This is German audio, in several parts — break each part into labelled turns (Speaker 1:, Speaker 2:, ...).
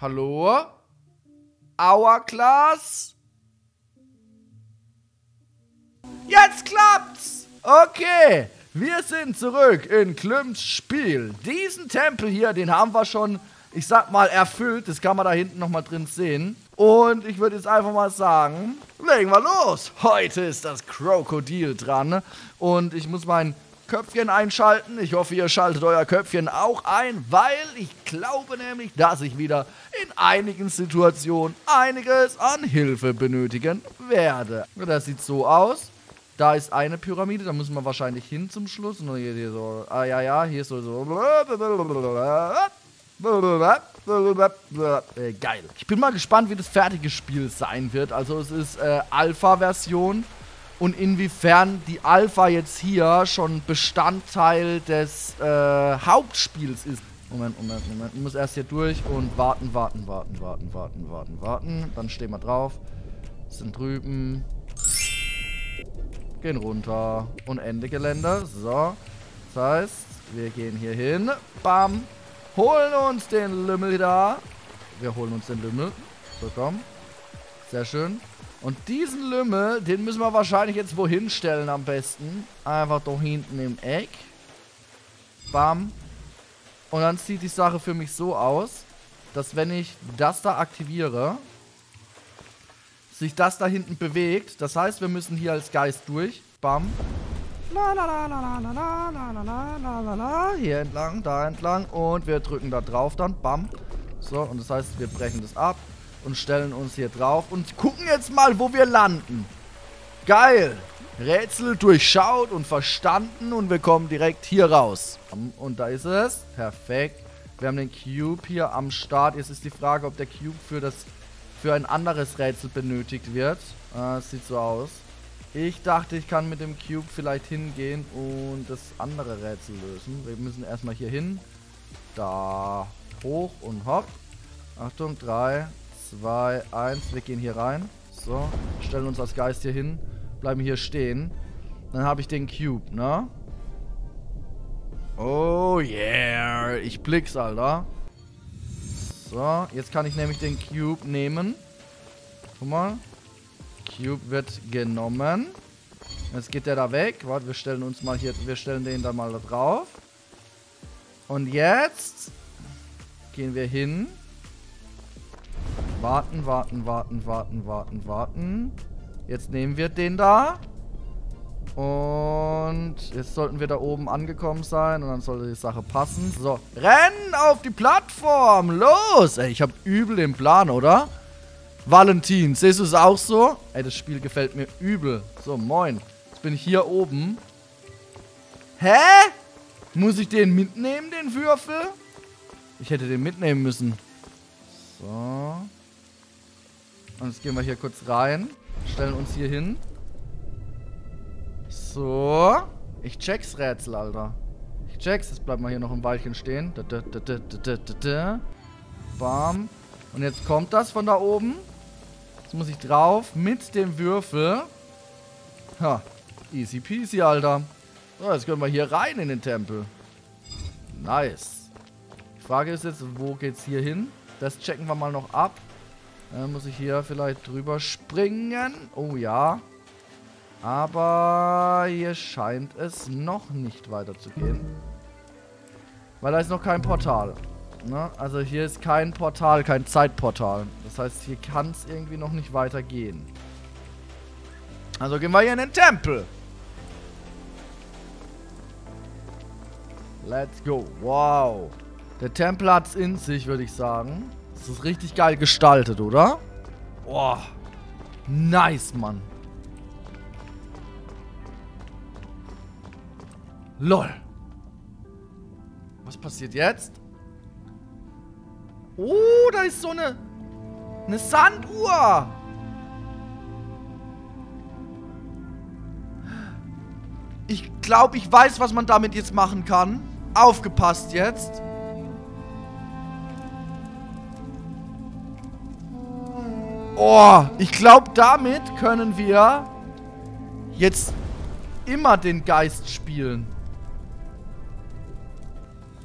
Speaker 1: Hallo? Hourglass? Jetzt klappt's! Okay, wir sind zurück in Klümps Spiel. Diesen Tempel hier, den haben wir schon, ich sag mal, erfüllt. Das kann man da hinten nochmal drin sehen. Und ich würde jetzt einfach mal sagen, legen wir los. Heute ist das Krokodil dran. Und ich muss mein Köpfchen einschalten. Ich hoffe, ihr schaltet euer Köpfchen auch ein, weil ich glaube nämlich, dass ich wieder in einigen Situationen einiges an Hilfe benötigen werde. Das sieht so aus. Da ist eine Pyramide, da müssen wir wahrscheinlich hin zum Schluss. Und hier, hier so, ah ja, ja, hier ist so, so. Äh, geil. Ich bin mal gespannt, wie das fertige Spiel sein wird. Also es ist äh, Alpha-Version und inwiefern die Alpha jetzt hier schon Bestandteil des äh, Hauptspiels ist. Moment, Moment, Moment. Ich muss erst hier durch und warten, warten, warten, warten, warten, warten, warten. Dann stehen wir drauf. Sind drüben. Gehen runter. Und Ende Gelände. So. Das heißt, wir gehen hier hin. Bam. Holen uns den Lümmel da. Wir holen uns den Lümmel. So, komm. Sehr schön. Und diesen Lümmel, den müssen wir wahrscheinlich jetzt wohin stellen am besten. Einfach da hinten im Eck. Bam. Und dann sieht die Sache für mich so aus, dass wenn ich das da aktiviere, sich das da hinten bewegt. Das heißt, wir müssen hier als Geist durch. Bam. Hier entlang, da entlang. Und wir drücken da drauf dann. Bam. So, und das heißt, wir brechen das ab und stellen uns hier drauf und gucken jetzt mal, wo wir landen. Geil. Rätsel durchschaut und verstanden und wir kommen direkt hier raus. Und da ist es. Perfekt. Wir haben den Cube hier am Start. Jetzt ist die Frage, ob der Cube für das für ein anderes Rätsel benötigt wird. Äh, sieht so aus. Ich dachte, ich kann mit dem Cube vielleicht hingehen und das andere Rätsel lösen. Wir müssen erstmal hier hin. Da hoch und hopp. Achtung, 3, 2, 1. Wir gehen hier rein. So, stellen uns als Geist hier hin. Bleiben hier stehen. Dann habe ich den Cube, ne? Oh yeah. Ich blick's, Alter. So, jetzt kann ich nämlich den Cube nehmen. Guck mal. Cube wird genommen. Jetzt geht der da weg. Warte, wir stellen uns mal hier, wir stellen den da mal drauf. Und jetzt gehen wir hin. Warten, warten, warten, warten, warten, warten. Jetzt nehmen wir den da. Und jetzt sollten wir da oben angekommen sein und dann sollte die Sache passen. So, rennen auf die Plattform. Los. Ey, ich habe übel den Plan, oder? Valentin, siehst du es auch so? Ey, das Spiel gefällt mir übel. So, moin. Jetzt bin ich hier oben. Hä? Muss ich den mitnehmen, den Würfel? Ich hätte den mitnehmen müssen. So. Und jetzt gehen wir hier kurz rein. Stellen uns hier hin. So. Ich check's Rätsel, Alter. Ich check's. Jetzt bleibt mal hier noch ein Weilchen stehen. Bam. Und jetzt kommt das von da oben. Jetzt muss ich drauf mit dem Würfel. Ha. Easy peasy, Alter. So, jetzt können wir hier rein in den Tempel. Nice. Die Frage ist jetzt, wo geht's hier hin? Das checken wir mal noch ab. Dann muss ich hier vielleicht drüber springen. Oh ja. Aber hier scheint es noch nicht weiterzugehen. Weil da ist noch kein Portal. Ne? Also hier ist kein Portal, kein Zeitportal. Das heißt, hier kann es irgendwie noch nicht weitergehen. Also gehen wir hier in den Tempel. Let's go. Wow. Der Tempel hat es in sich, würde ich sagen. Das ist richtig geil gestaltet, oder? Boah. Nice, Mann. LOL. Was passiert jetzt? Oh, da ist so eine... Eine Sanduhr. Ich glaube, ich weiß, was man damit jetzt machen kann. Aufgepasst jetzt. Oh, ich glaube, damit können wir jetzt immer den Geist spielen.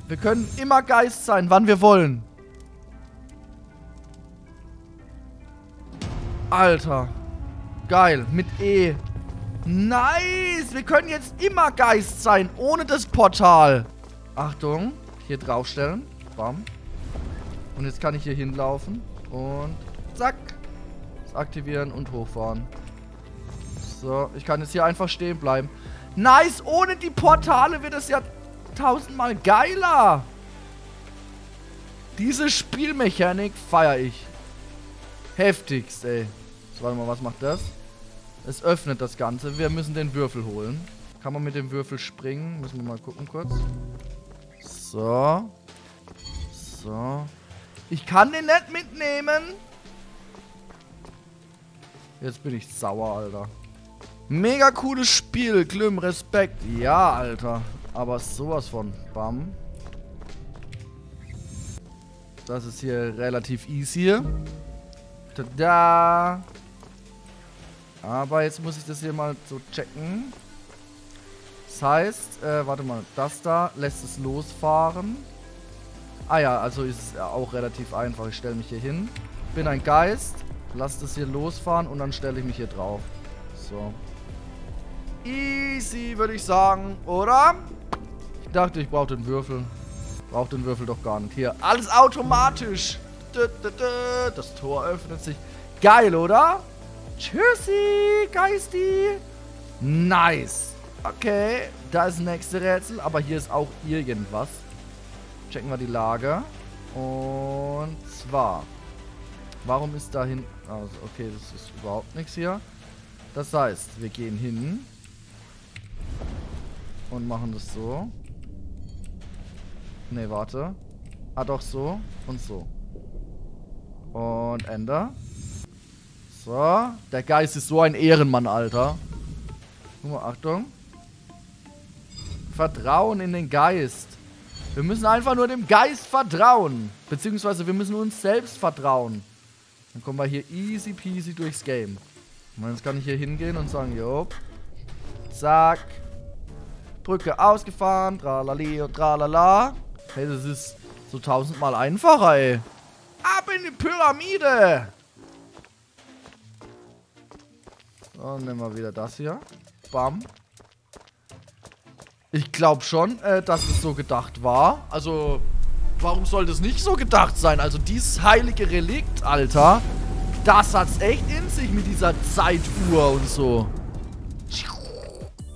Speaker 1: Wir können immer Geist sein, wann wir wollen. Alter. Geil. Mit E. Nice. Wir können jetzt immer Geist sein. Ohne das Portal. Achtung. Hier draufstellen. Bam. Und jetzt kann ich hier hinlaufen. Und zack. Aktivieren und hochfahren. So. Ich kann jetzt hier einfach stehen bleiben. Nice. Ohne die Portale wird es ja tausendmal geiler. Diese Spielmechanik feiere ich. Heftigst, ey. So, warte mal, was macht das? Es öffnet das Ganze. Wir müssen den Würfel holen. Kann man mit dem Würfel springen? Müssen wir mal gucken kurz. So. So. Ich kann den nicht mitnehmen. Jetzt bin ich sauer, Alter. Mega cooles Spiel. Glüm, Respekt. Ja, Alter. Aber sowas von. Bam. Das ist hier relativ easy. Tada! Aber jetzt muss ich das hier mal so checken. Das heißt, äh, warte mal, das da lässt es losfahren. Ah ja, also ist es auch relativ einfach. Ich stelle mich hier hin. Bin ein Geist. Lass das hier losfahren und dann stelle ich mich hier drauf. So. Easy, würde ich sagen, oder? Ich dachte, ich brauche den Würfel. Brauche den Würfel doch gar nicht. Hier, alles automatisch. Das Tor öffnet sich. Geil, oder? Tschüssi, Geisti. Nice. Okay, da ist das nächste Rätsel, aber hier ist auch irgendwas. Checken wir die Lage. Und zwar, warum ist da hinten... Also, okay, das ist überhaupt nichts hier. Das heißt, wir gehen hin und machen das so. Ne, warte. Ah, doch, so und so. Und Ender. So. Der Geist ist so ein Ehrenmann, Alter. Guck mal, Achtung. Vertrauen in den Geist. Wir müssen einfach nur dem Geist vertrauen. Beziehungsweise wir müssen uns selbst vertrauen. Dann kommen wir hier easy peasy durchs Game. Und jetzt kann ich hier hingehen und sagen, jo. Zack. Brücke ausgefahren. Tralali und tralala. Hey, das ist so tausendmal einfacher, ey. Ab in die Pyramide! So, nehmen wir wieder das hier. Bam. Ich glaube schon, äh, dass es so gedacht war. Also, warum sollte es nicht so gedacht sein? Also, dieses heilige Relikt, Alter, das hat's echt in sich mit dieser Zeituhr und so.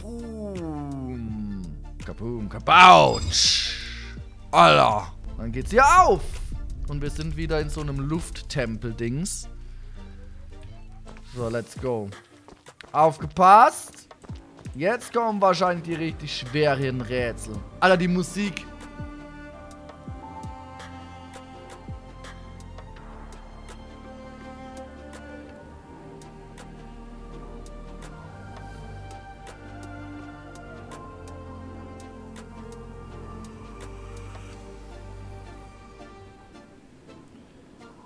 Speaker 1: Boom. Kaboom, kabouch. Alter. Dann geht's hier auf. Und wir sind wieder in so einem Lufttempel-Dings. So, let's go. Aufgepasst. Jetzt kommen wahrscheinlich die richtig schweren Rätsel. Alter, die Musik.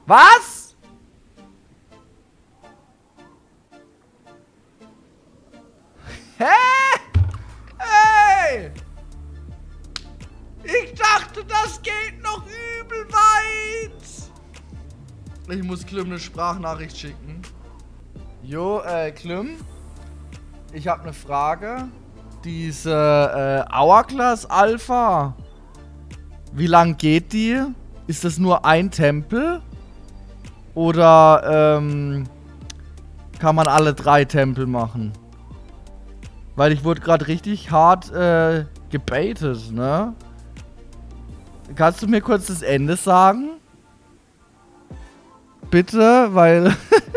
Speaker 1: Was? Hä? Hey! Ich dachte, das geht noch übel weit. Ich muss Klüm eine Sprachnachricht schicken. Jo, äh, Klüm. Ich habe eine Frage. Diese äh, Hourglass Alpha. Wie lang geht die? Ist das nur ein Tempel? Oder ähm, kann man alle drei Tempel machen? Weil ich wurde gerade richtig hart äh, gebaitet, ne? Kannst du mir kurz das Ende sagen? Bitte, weil